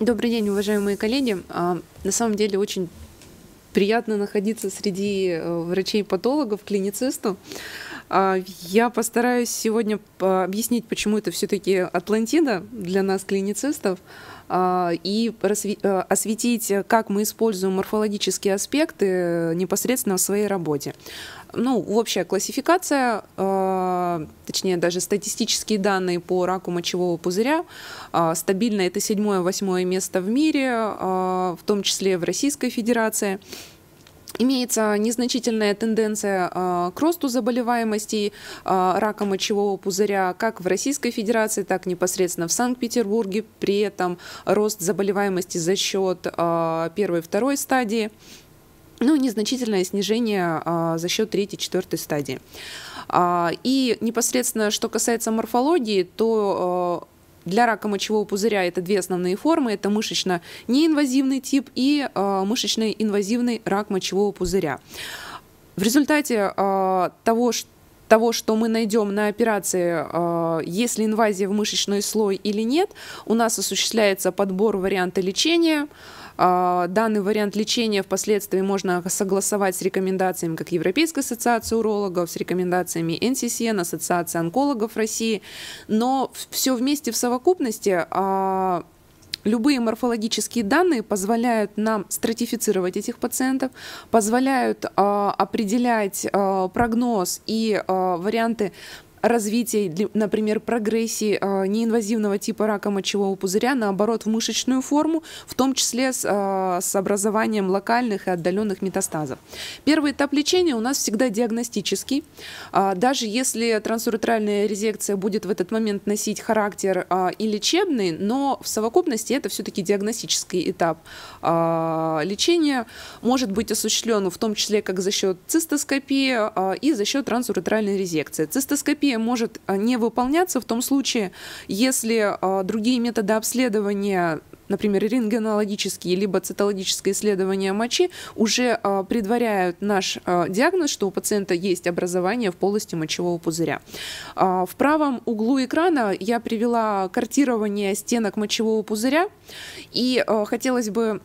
Добрый день, уважаемые коллеги. А, на самом деле очень приятно находиться среди э, врачей-патологов, клиницистов. А, я постараюсь сегодня объяснить, почему это все-таки Атлантида для нас, клиницистов, а, и э, осветить, как мы используем морфологические аспекты непосредственно в своей работе. Ну, общая классификация, а, точнее даже статистические данные по раку мочевого пузыря. Стабильно это седьмое-восьмое место в мире, в том числе в Российской Федерации. Имеется незначительная тенденция э, к росту заболеваемости э, рака мочевого пузыря как в Российской Федерации, так непосредственно в Санкт-Петербурге. При этом рост заболеваемости за счет э, первой и второй стадии. Ну, незначительное снижение а, за счет третьей, четвертой стадии. А, и непосредственно, что касается морфологии, то а, для рака мочевого пузыря это две основные формы. Это мышечно-неинвазивный тип и э, мышечно-инвазивный рак мочевого пузыря. В результате э, того, что того, что мы найдем на операции, э, есть ли инвазия в мышечный слой или нет, у нас осуществляется подбор варианта лечения, данный вариант лечения впоследствии можно согласовать с рекомендациями как Европейской ассоциации урологов, с рекомендациями НССН, Ассоциации онкологов России. Но все вместе в совокупности а, Любые морфологические данные позволяют нам стратифицировать этих пациентов, позволяют э, определять э, прогноз и э, варианты развития, например, прогрессии э, неинвазивного типа рака мочевого пузыря, наоборот, в мышечную форму, в том числе с, э, с образованием локальных и отдаленных метастазов. Первый этап лечения у нас всегда диагностический. Э, даже если трансуретральная резекция будет в этот момент носить характер и лечебный, но в совокупности это все-таки диагностический этап лечения может быть осуществлен в том числе как за счет цистоскопии и за счет трансуретральной резекции. Цистоскопия терапия может а, не выполняться в том случае, если а, другие методы обследования например, рентгенологические либо цитологическое исследование мочи уже э, предваряют наш э, диагноз, что у пациента есть образование в полости мочевого пузыря. Э, в правом углу экрана я привела картирование стенок мочевого пузыря, и э, хотелось бы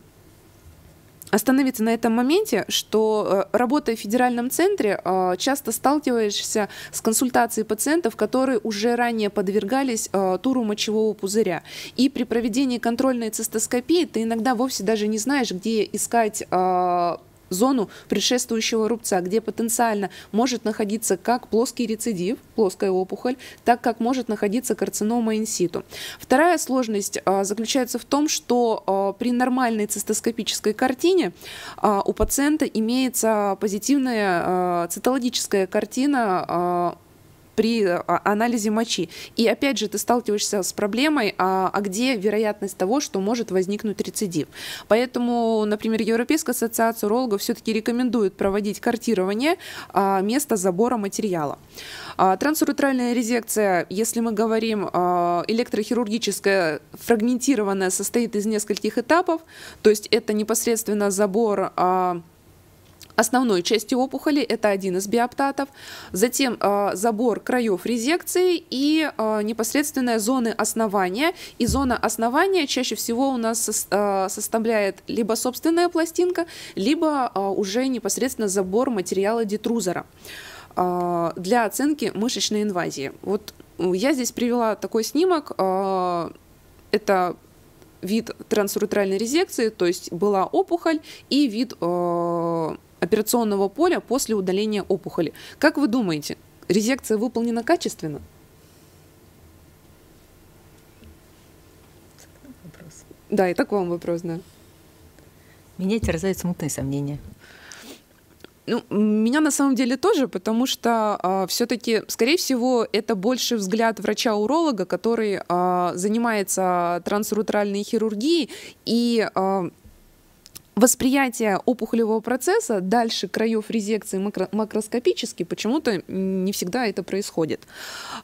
остановиться на этом моменте, что э, работая в федеральном центре, э, часто сталкиваешься с консультацией пациентов, которые уже ранее подвергались э, туру мочевого пузыря. И при проведении контрольной цистоскопии ты иногда вовсе даже не знаешь, где искать зону предшествующего рубца, где потенциально может находиться как плоский рецидив, плоская опухоль, так как может находиться карцинома инситу. Вторая сложность а, заключается в том, что а, при нормальной цистоскопической картине а, у пациента имеется позитивная цитологическая картина при а, анализе мочи. И опять же, ты сталкиваешься с проблемой, а, а где вероятность того, что может возникнуть рецидив. Поэтому, например, Европейская ассоциация урологов все-таки рекомендует проводить картирование а, места забора материала. А, трансуретральная резекция, если мы говорим а, электрохирургическая, фрагментированная, состоит из нескольких этапов, то есть это непосредственно забор а, основной части опухоли, это один из биоптатов, затем э, забор краев резекции и э, непосредственная зоны основания. И зона основания чаще всего у нас со, э, составляет либо собственная пластинка, либо э, уже непосредственно забор материала детрузора э, для оценки мышечной инвазии. Вот я здесь привела такой снимок. Э, это вид трансуретральной резекции, то есть была опухоль и вид э, операционного поля после удаления опухоли. Как вы думаете, резекция выполнена качественно? Вопрос. Да, и так вам вопрос, да. Меня терзают смутные сомнения. Ну, меня на самом деле тоже, потому что а, все-таки, скорее всего, это больше взгляд врача-уролога, который а, занимается трансуретральной хирургией и а, восприятие опухолевого процесса дальше краев резекции макро макроскопически почему-то не всегда это происходит.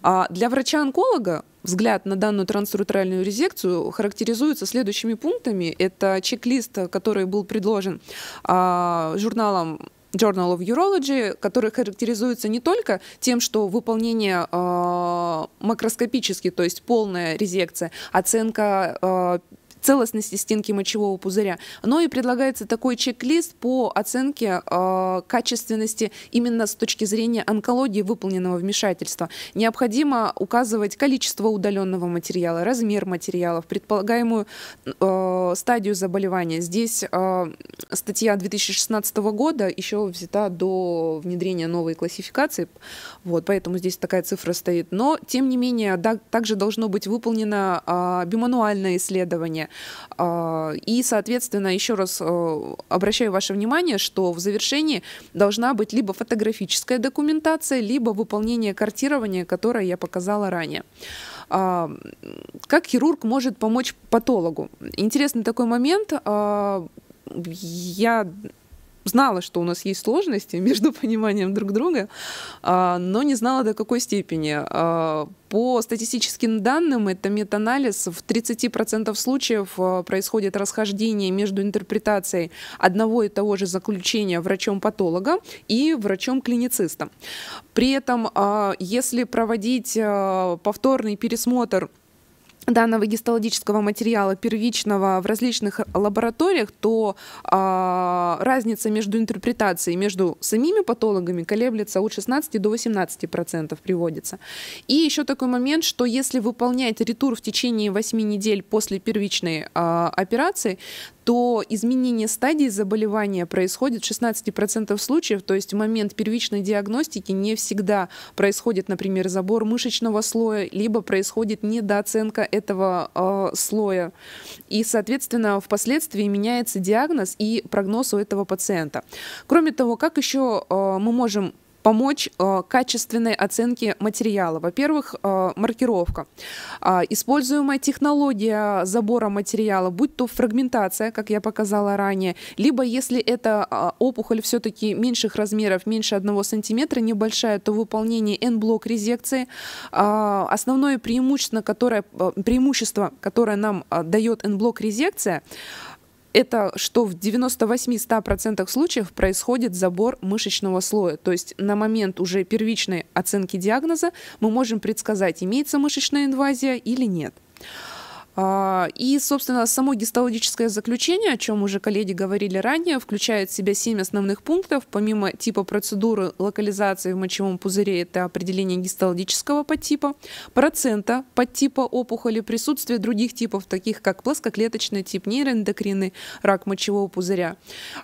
А для врача-онколога взгляд на данную трансуретральную резекцию характеризуется следующими пунктами. Это чек-лист, который был предложен а, журналом Journal of Urology, который характеризуется не только тем, что выполнение э, макроскопически, то есть полная резекция, оценка э, целостности стенки мочевого пузыря, но и предлагается такой чек-лист по оценке э, качественности именно с точки зрения онкологии выполненного вмешательства. Необходимо указывать количество удаленного материала, размер материалов, предполагаемую э, стадию заболевания. Здесь э, статья 2016 года еще взята до внедрения новой классификации, вот, поэтому здесь такая цифра стоит. Но, тем не менее, да, также должно быть выполнено э, бимануальное исследование, и, соответственно, еще раз э, обращаю ваше внимание, что в завершении должна быть либо фотографическая документация, либо выполнение картирования, которое я показала ранее а, как хирург может помочь патологу. Интересный такой момент. А, я знала, что у нас есть сложности между пониманием друг друга, а, но не знала до какой степени. А, по статистическим данным, это метаанализ, в 30% случаев а, происходит расхождение между интерпретацией одного и того же заключения врачом-патологом и врачом-клиницистом. При этом, если проводить повторный пересмотр данного гистологического материала первичного в различных лабораториях, то а, разница между интерпретацией между самими патологами колеблется от 16 до 18 процентов приводится. И еще такой момент, что если выполнять ретур в течение 8 недель после первичной а, операции, то изменение стадии заболевания происходит в 16% случаев, то есть момент первичной диагностики не всегда происходит, например, забор мышечного слоя, либо происходит недооценка этого э, слоя. И, соответственно, впоследствии меняется диагноз и прогноз у этого пациента. Кроме того, как еще э, мы можем помочь э, качественной оценке материала. Во-первых, э, маркировка. Э, используемая технология забора материала, будь то фрагментация, как я показала ранее, либо если это э, опухоль все-таки меньших размеров, меньше 1 сантиметра, небольшая, то выполнение N-блок резекции. Э, основное преимущество, которое, э, преимущество, которое нам э, дает N-блок резекция, это что в 98-100% случаев происходит забор мышечного слоя. То есть на момент уже первичной оценки диагноза мы можем предсказать, имеется мышечная инвазия или нет. А, и, собственно, само гистологическое заключение, о чем уже коллеги говорили ранее, включает в себя семь основных пунктов. Помимо типа процедуры локализации в мочевом пузыре, это определение гистологического подтипа, процента подтипа опухоли, присутствие других типов, таких как плоскоклеточный тип, нейроэндокринный рак мочевого пузыря.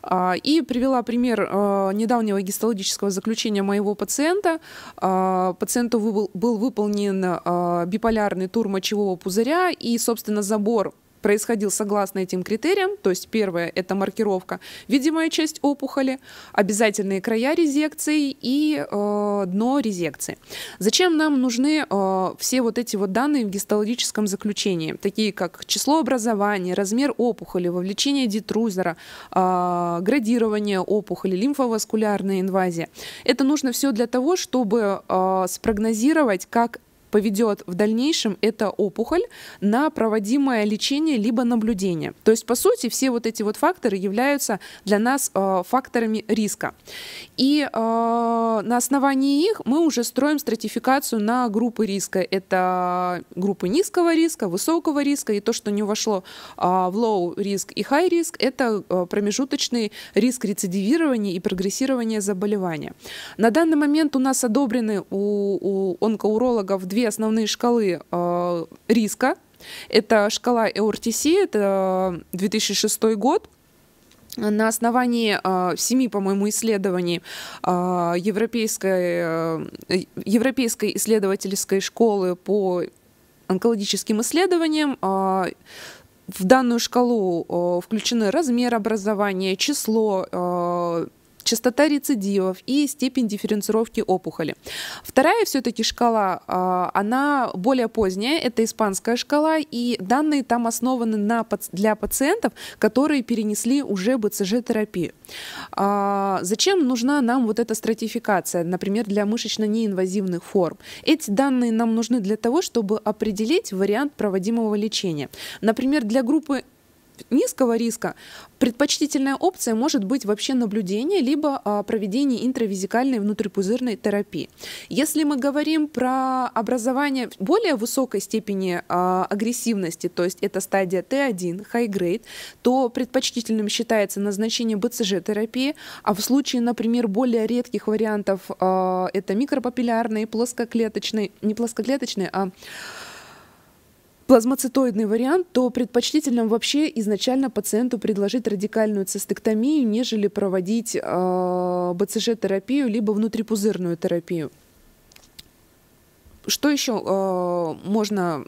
А, и привела пример а, недавнего гистологического заключения моего пациента. Пациенту был выполнен биполярный тур мочевого пузыря и, собственно, собственно, забор происходил согласно этим критериям, то есть первое – это маркировка, видимая часть опухоли, обязательные края резекции и э, дно резекции. Зачем нам нужны э, все вот эти вот данные в гистологическом заключении, такие как число образования, размер опухоли, вовлечение детрузера, э, градирование опухоли, лимфоваскулярная инвазия. Это нужно все для того, чтобы э, спрогнозировать, как поведет в дальнейшем эта опухоль на проводимое лечение либо наблюдение. То есть, по сути, все вот эти вот факторы являются для нас э, факторами риска. И э, на основании их мы уже строим стратификацию на группы риска. Это группы низкого риска, высокого риска, и то, что не вошло э, в low риск и high риск, это э, промежуточный риск рецидивирования и прогрессирования заболевания. На данный момент у нас одобрены у, у онкоурологов две основные шкалы э, риска. Это шкала EORTC, это 2006 год, на основании э, семи, по-моему, исследований э, европейской, э, европейской исследовательской школы по онкологическим исследованиям э, в данную шкалу э, включены размер образования, число э, частота рецидивов и степень дифференцировки опухоли. Вторая все-таки шкала, а, она более поздняя, это испанская шкала, и данные там основаны на, для пациентов, которые перенесли уже БЦЖ-терапию. А, зачем нужна нам вот эта стратификация, например, для мышечно-неинвазивных форм? Эти данные нам нужны для того, чтобы определить вариант проводимого лечения. Например, для группы низкого риска, предпочтительная опция может быть вообще наблюдение, либо а, проведение интравизикальной внутрипузырной терапии. Если мы говорим про образование более высокой степени а, агрессивности, то есть это стадия Т1, high grade, то предпочтительным считается назначение БЦЖ-терапии, а в случае, например, более редких вариантов, а, это микропапиллярные, плоскоклеточные, не плоскоклеточные, а плазмоцитоидный вариант, то предпочтительно вообще изначально пациенту предложить радикальную цистектомию, нежели проводить э, БЦЖ-терапию либо внутрипузырную терапию. Что еще э, можно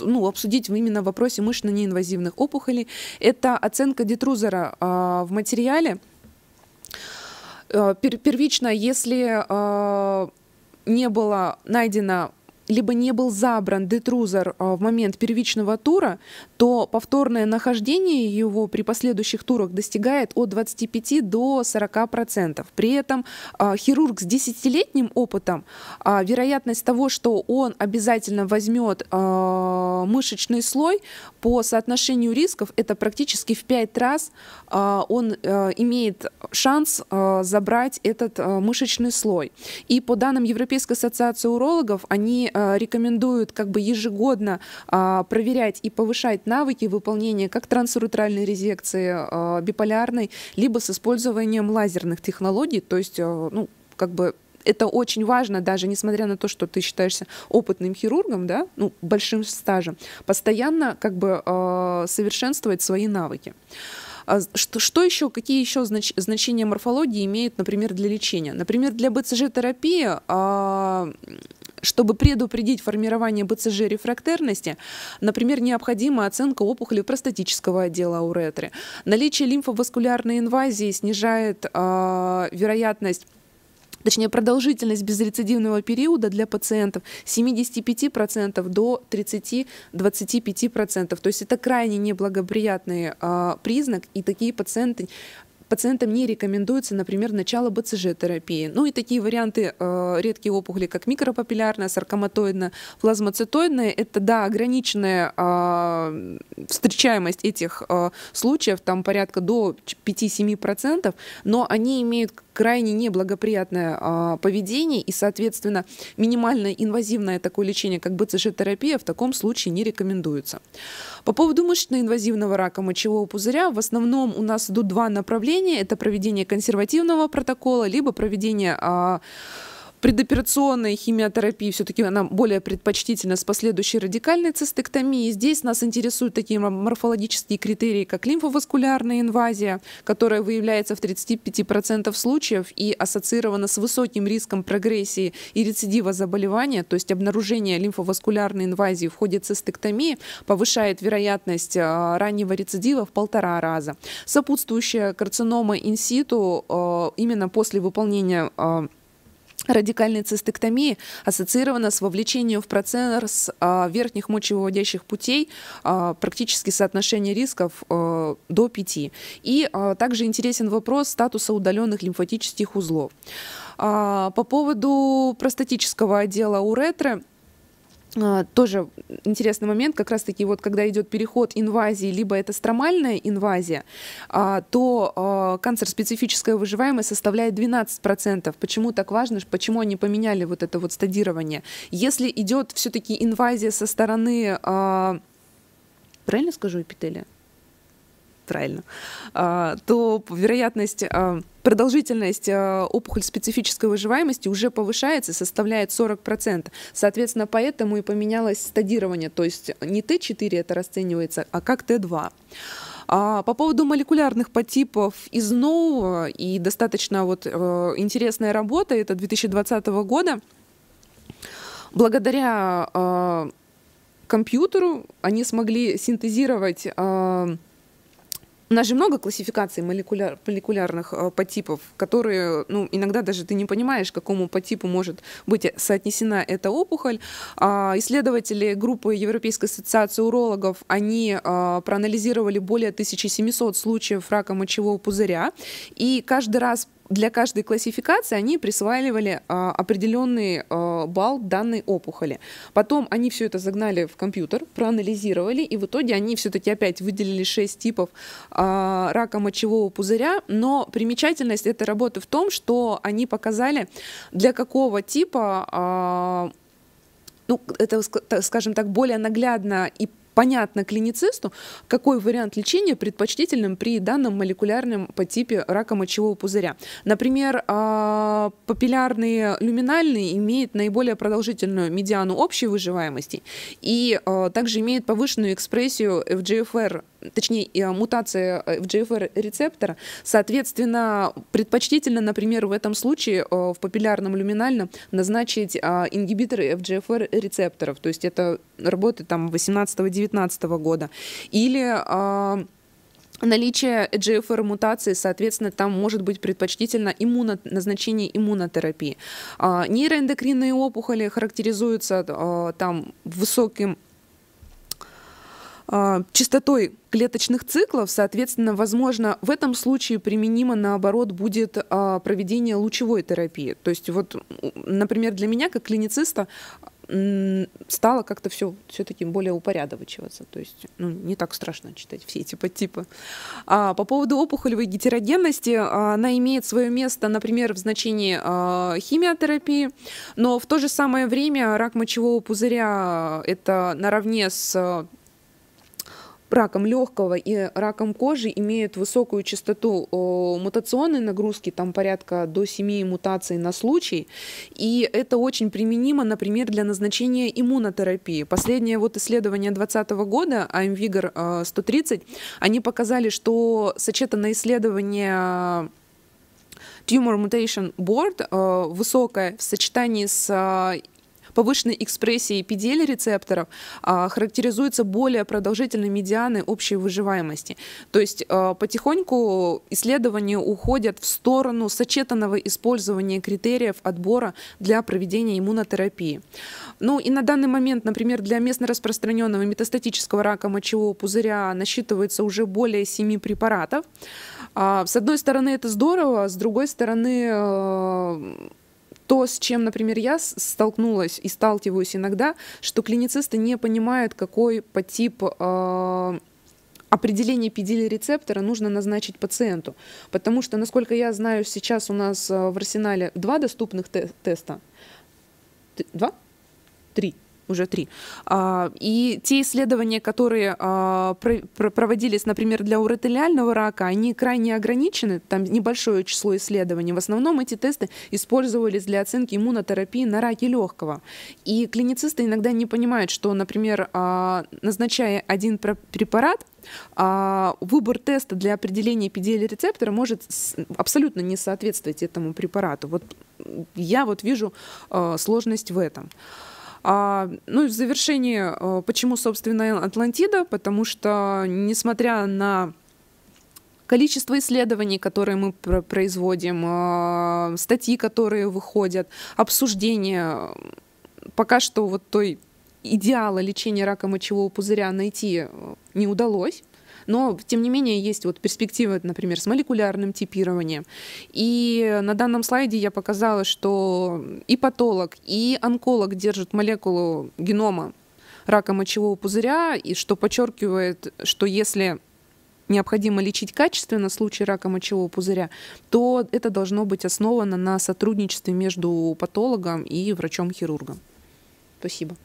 ну, обсудить именно в вопросе мышечно-неинвазивных опухолей? Это оценка детрузера э, в материале. Э, первично, если э, не было найдено либо не был забран детрузер а, в момент первичного тура, то повторное нахождение его при последующих турах достигает от 25 до 40%. При этом а, хирург с 10-летним опытом, а, вероятность того, что он обязательно возьмет мышечный слой по соотношению рисков, это практически в 5 раз он имеет шанс забрать этот мышечный слой. И по данным Европейской ассоциации урологов, они Э, рекомендуют как бы ежегодно а, проверять и повышать навыки выполнения как трансуретральной резекции а, биполярной, либо с использованием лазерных технологий, то есть э, ну, как бы это очень важно, даже несмотря на то, что ты считаешься опытным хирургом, да, ну, большим стажем, постоянно как бы э, совершенствовать свои навыки. А что, что еще, какие еще знач, значения морфологии имеют, например, для лечения? Например, для БЦЖ-терапии э, чтобы предупредить формирование БЦЖ-рефрактерности, например, необходима оценка опухоли простатического отдела уретры. Наличие лимфоваскулярной инвазии снижает э, вероятность точнее продолжительность безрецидивного периода для пациентов с 75% до 30-25%. То есть это крайне неблагоприятный э, признак, и такие пациенты пациентам не рекомендуется, например, начало БЦЖ-терапии. Ну и такие варианты э, редкие опухоли, как микропапиллярная, саркоматоидная, плазмоцитоидная, это, да, ограниченная э, встречаемость этих э, случаев, там порядка до 5-7%, но они имеют крайне неблагоприятное а, поведение и, соответственно, минимально инвазивное такое лечение, как БЦЖ-терапия, в таком случае не рекомендуется. По поводу мышечно-инвазивного рака мочевого пузыря, в основном у нас идут два направления. Это проведение консервативного протокола, либо проведение а, предоперационной химиотерапии все-таки она более предпочтительна с последующей радикальной цистектомией. Здесь нас интересуют такие морфологические критерии, как лимфоваскулярная инвазия, которая выявляется в 35% случаев и ассоциирована с высоким риском прогрессии и рецидива заболевания, то есть обнаружение лимфоваскулярной инвазии в ходе цистектомии повышает вероятность а, раннего рецидива в полтора раза. Сопутствующая карцинома инситу а, именно после выполнения радикальной цистектомии ассоциирована с вовлечением в процесс а, верхних мочевыводящих путей а, практически соотношение рисков а, до 5. И а, также интересен вопрос статуса удаленных лимфатических узлов. По поводу простатического отдела уретры, тоже интересный момент, как раз-таки вот когда идет переход инвазии, либо это стромальная инвазия, а, то а, канцер-специфическая выживаемость составляет 12%. Почему так важно? Почему они поменяли вот это вот стадирование? Если идет все-таки инвазия со стороны, правильно скажу, эпителия? Правильно, а, то вероятность, а, продолжительность а, опухоль специфической выживаемости уже повышается, составляет 40%. Соответственно, поэтому и поменялось стадирование, то есть не Т4 это расценивается, а как Т2. А по поводу молекулярных подтипов из нового и достаточно вот э, интересная работа, это 2020 года. Благодаря компьютеру они смогли синтезировать у нас же много классификаций молекуляр, молекулярных э, подтипов, которые, ну, иногда даже ты не понимаешь, к какому подтипу может быть соотнесена эта опухоль. А, исследователи группы Европейской ассоциации урологов, они а, проанализировали более 1700 случаев рака мочевого пузыря, и каждый раз для каждой классификации они присваивали а, определенный а, балл данной опухоли. Потом они все это загнали в компьютер, проанализировали, и в итоге они все-таки опять выделили 6 типов а, рака мочевого пузыря. Но примечательность этой работы в том, что они показали, для какого типа а, ну, это, скажем так, более наглядно и понятно клиницисту, какой вариант лечения предпочтительным при данном молекулярном по типе рака мочевого пузыря. Например, а, папиллярные люминальные имеют наиболее продолжительную медиану общей выживаемости и а, также имеют повышенную экспрессию FGFR точнее, мутация FGFR рецептора. Соответственно, предпочтительно, например, в этом случае э, в папиллярном люминальном назначить а, ингибиторы FGFR рецепторов. То есть это работы там 18-19 года. Или а, наличие GFR мутации, соответственно, там может быть предпочтительно иммуно, назначение иммунотерапии. А, нейроэндокринные опухоли характеризуются там высоким частотой клеточных циклов, соответственно, возможно, в этом случае применимо, наоборот, будет а, проведение лучевой терапии. То есть вот, например, для меня, как клинициста, стало как-то все все-таки более упорядочиваться. То есть ну, не так страшно читать все эти подтипы. А по поводу опухолевой гетерогенности, она имеет свое место, например, в значении а, химиотерапии, но в то же самое время рак мочевого пузыря это наравне с раком легкого и раком кожи имеют высокую частоту мутационной нагрузки, там порядка до 7 мутаций на случай, и это очень применимо, например, для назначения иммунотерапии. Последнее вот исследование 2020 года, AMVIGOR 130, они показали, что сочетанное исследование Tumor Mutation Board э, высокое в сочетании с повышенной экспрессией PDL рецепторов а, характеризуется более продолжительной медианы общей выживаемости. То есть а, потихоньку исследования уходят в сторону сочетанного использования критериев отбора для проведения иммунотерапии. Ну и на данный момент, например, для местно распространенного метастатического рака мочевого пузыря насчитывается уже более 7 препаратов. А, с одной стороны, это здорово, с другой стороны, э, то, с чем, например, я столкнулась и сталкиваюсь иногда, что клиницисты не понимают, какой подтип э, определение педиль-рецептора нужно назначить пациенту. Потому что, насколько я знаю, сейчас у нас э, в арсенале два доступных те теста. Два? Три уже три. А, и те исследования, которые а, проводились, например, для уретелиального рака, они крайне ограничены, там небольшое число исследований. В основном эти тесты использовались для оценки иммунотерапии на раке легкого. И клиницисты иногда не понимают, что, например, а, назначая один препарат, выбор теста для определения PDL-рецептора может абсолютно не соответствовать этому препарату. Вот я вот вижу сложность в этом. А, ну и в завершение, э, почему, собственно, Атлантида? Потому что, несмотря на количество исследований, которые мы производим, э, статьи, которые выходят, обсуждения, пока что вот той идеала лечения рака мочевого пузыря найти э, не удалось. Но, тем не менее, есть вот перспективы, например, с молекулярным типированием. И на данном слайде я показала, что и патолог, и онколог держат молекулу генома рака мочевого пузыря, и что подчеркивает, что если необходимо лечить качественно случай рака мочевого пузыря, то это должно быть основано на сотрудничестве между патологом и врачом-хирургом. Спасибо.